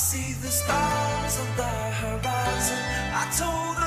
see the stars on the horizon. I told